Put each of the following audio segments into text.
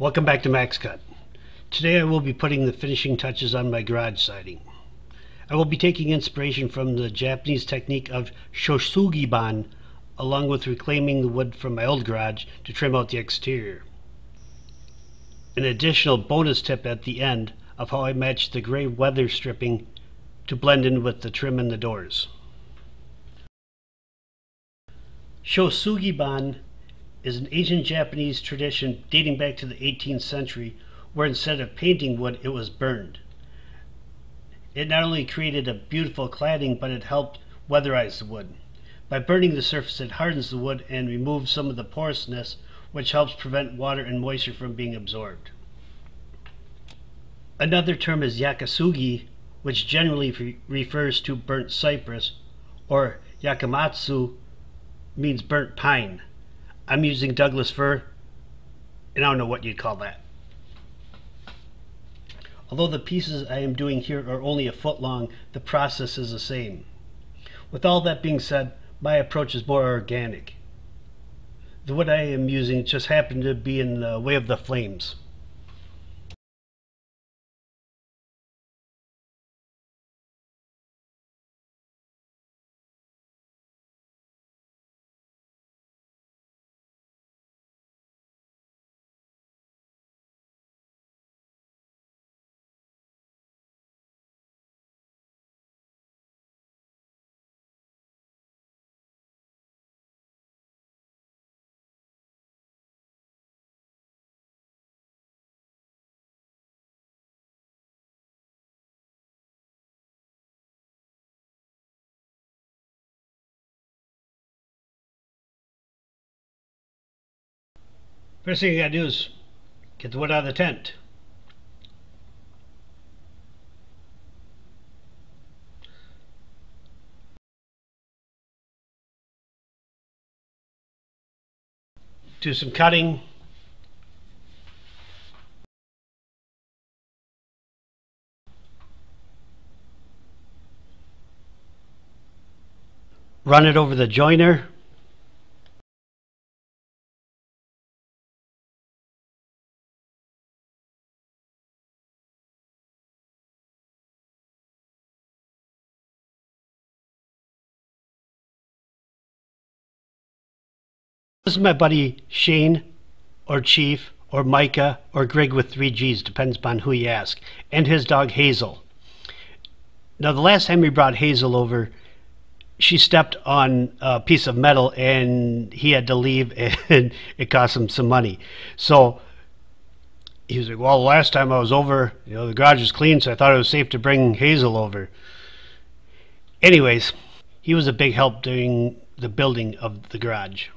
Welcome back to Macscut. Today I will be putting the finishing touches on my garage siding. I will be taking inspiration from the Japanese technique of shou sugi ban along with reclaiming the wood from my old garage to trim out the exterior. An additional bonus tip at the end of how I match the gray weather stripping to blend in with the trim in the doors. Shou sugi ban is an ancient Japanese tradition dating back to the 18th century where instead of painting wood, it was burned. It not only created a beautiful cladding, but it helped weatherize the wood. By burning the surface, it hardens the wood and removes some of the porousness, which helps prevent water and moisture from being absorbed. Another term is yakisugi, which generally re refers to burnt cypress, or yakimatsu means burnt pine. I'm using Douglas fir, and I don't know what you'd call that. Although the pieces I am doing here are only a foot long, the process is the same. With all that being said, my approach is more organic. The wood I am using just happened to be in the way of the flames. First thing you gotta do is get the wood out of the tent. Do some cutting. Run it over the joiner. This is my buddy Shane, or Chief, or Micah, or Greg with three G's, depends upon who you ask, and his dog Hazel. Now, the last time we brought Hazel over, she stepped on a piece of metal and he had to leave, and it cost him some money. So he was like, Well, the last time I was over, you know, the garage was clean, so I thought it was safe to bring Hazel over. Anyways, he was a big help during the building of the garage.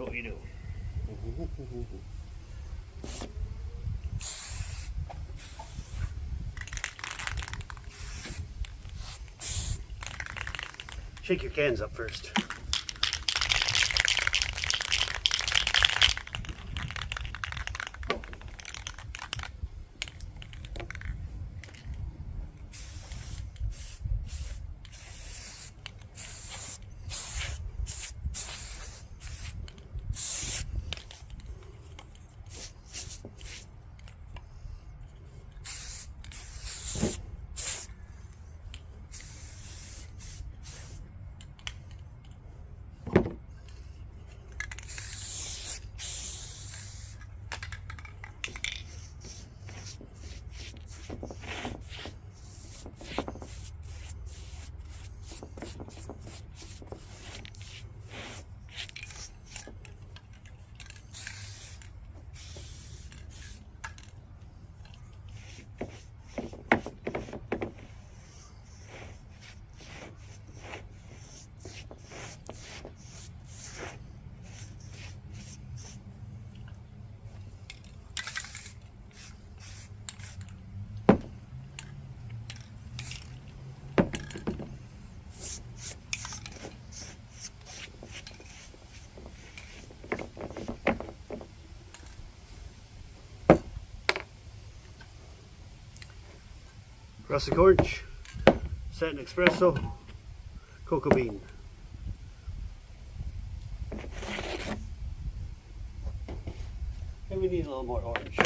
What we do. Shake your cans up first. Russet orange, satin espresso, cocoa bean. And we need a little more orange.